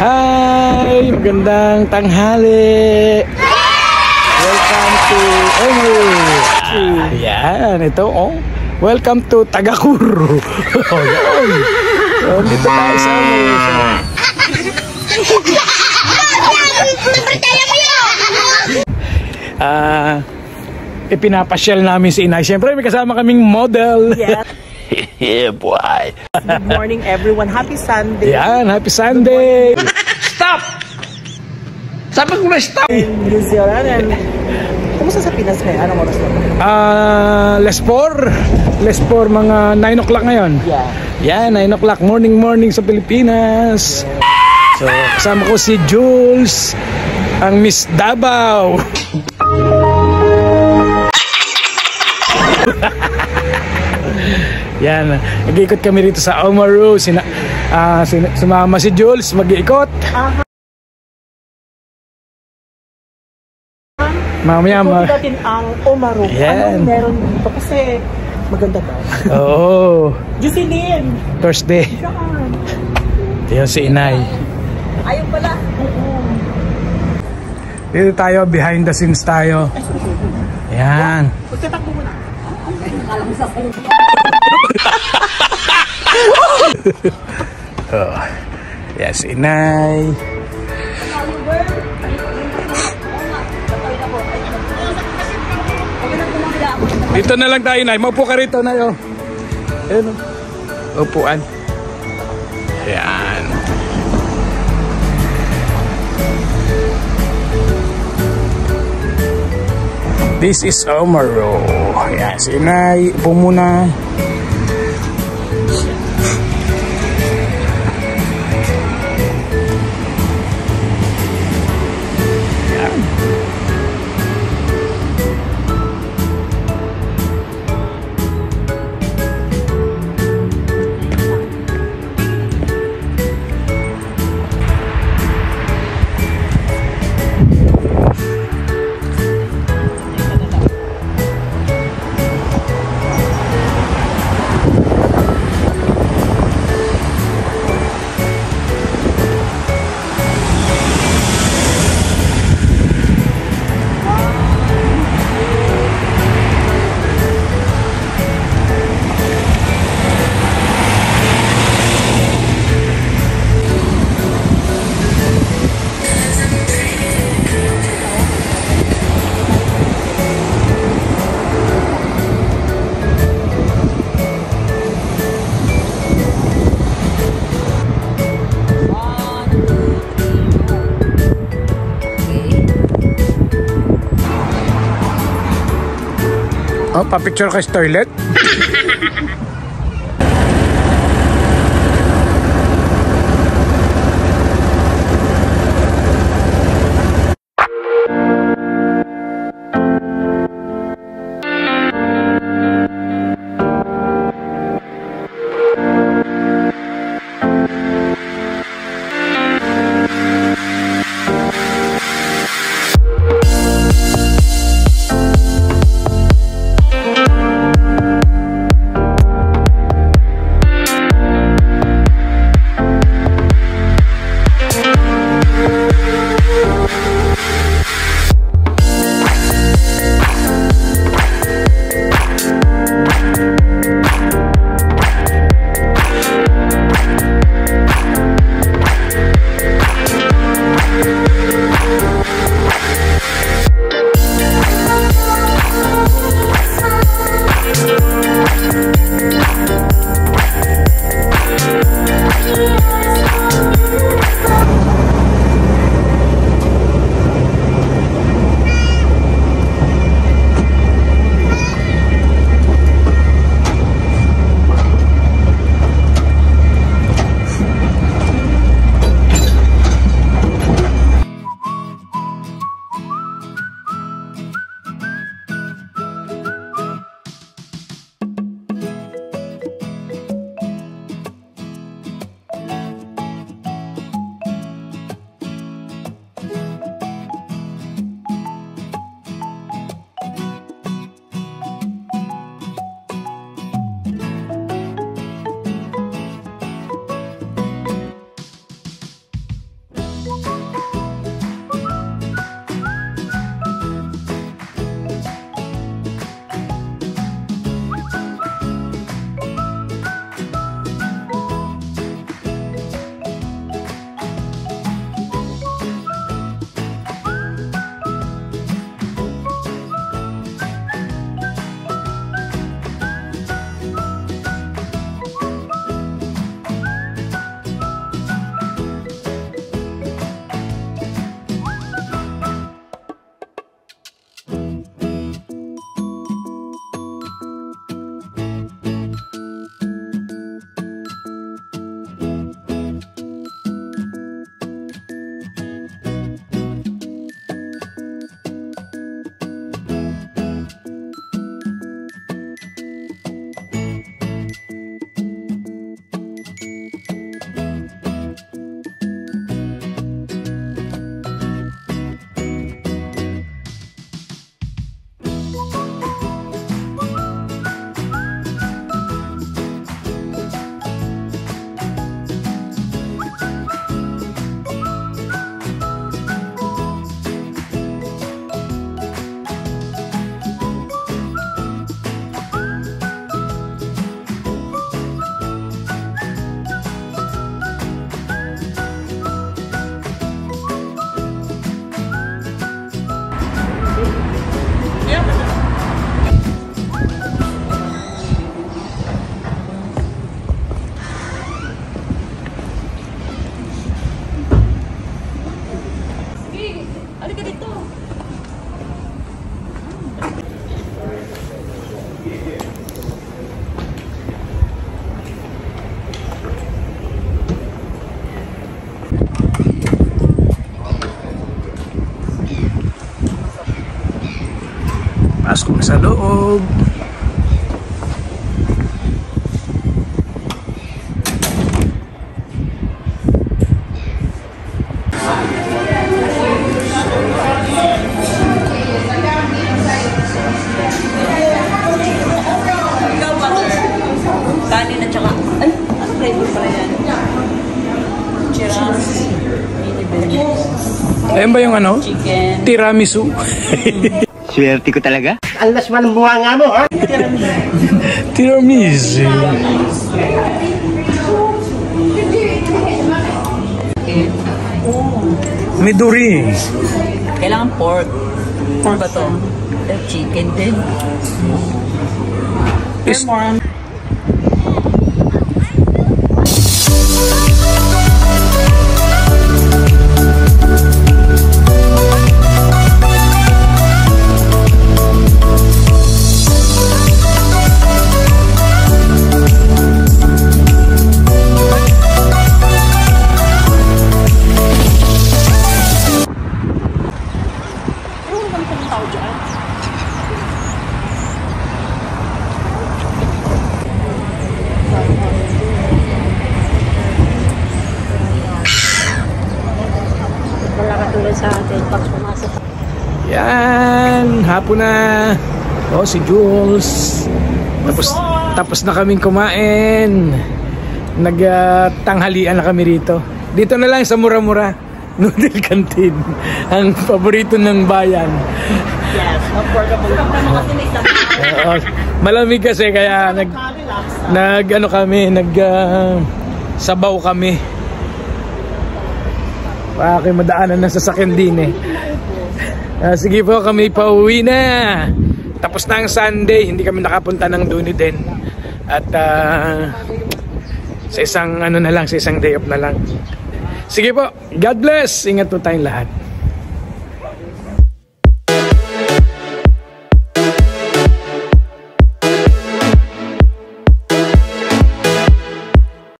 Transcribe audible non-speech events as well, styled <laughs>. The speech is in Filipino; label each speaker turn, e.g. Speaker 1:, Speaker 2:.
Speaker 1: Hi! Magandang tanghali! Welcome to Omo! Yan, ito oh. Welcome to Tagakuro. <laughs> oh, yan. So, dito tayo sa Omo. Ah, ipinapasyal namin si Inay. Siyempre, may kasama kaming model.
Speaker 2: Yes. <laughs>
Speaker 1: yeah, <laughs> boy.
Speaker 2: Good morning, everyone. Happy Sunday.
Speaker 1: Yan, happy Sunday. Stop! Sabi ko na stop!
Speaker 2: In New Zealand. And, kumusta sa Pinas ngayon? Anong oras na?
Speaker 1: Ah, 4. Less 4, mga 9 o'clock ngayon.
Speaker 2: Yeah.
Speaker 1: Yan, 9 o'clock. Morning, morning sa Pilipinas. So, kasama ko si Jules, ang Miss Davao. <laughs> Yan, nag-iikot kami rito sa Omaru. Sina, ah, sina, sumama si Jules, mag-iikot. Mamaya, ma-
Speaker 2: Ikutin natin ang Omaru.
Speaker 1: Yan.
Speaker 2: Anong meron dito? Kasi maganda daw.
Speaker 1: Oo,
Speaker 2: Jocelyn!
Speaker 1: Thursday. Yan si Inay.
Speaker 2: Ayaw pala.
Speaker 1: Dito tayo, behind the scenes tayo. Yan.
Speaker 2: Magtatakbo mo na.
Speaker 1: Oh. Yes, Inay. Dito na lang tayo, Inay. Maupo ka rito, Inay. Oh. Ayan, oh. Upuan. Yan. This is Omaro. Yan, si Inay. Upo muna. Oh, pa-picture ka sa toilet? <laughs>
Speaker 2: Ano ka dito?
Speaker 1: Pasok na sa loob. Ayan ba yung ano?
Speaker 2: Chicken.
Speaker 1: Tiramisu. <laughs>
Speaker 3: Swerte ko talaga.
Speaker 1: Tiramisu. Midori.
Speaker 2: Kailangan pork. Pork ba to? Chicken din.
Speaker 1: Is- Yan, hapon na. Oh, si Jules. Tapos tapos na kaming kumain. Nagtanghalian na kami rito. Dito na lang sa mura-mura. <laughs> Noodle Canteen. Ang paborito ng bayan.
Speaker 2: Yes, affordable.
Speaker 1: Oo, malamig kasi kaya nag nag ano kami, nag ah, sabaw kami. Para kayo madaanan ng sasakyan din eh. Ah, sige po, kami pauwi na. Tapos na ang Sunday, hindi kami nakapunta ng Dunedin. At ah, sa isang ano na lang, sa isang day off na lang. Sige po, God bless. Ingat po tayong lahat.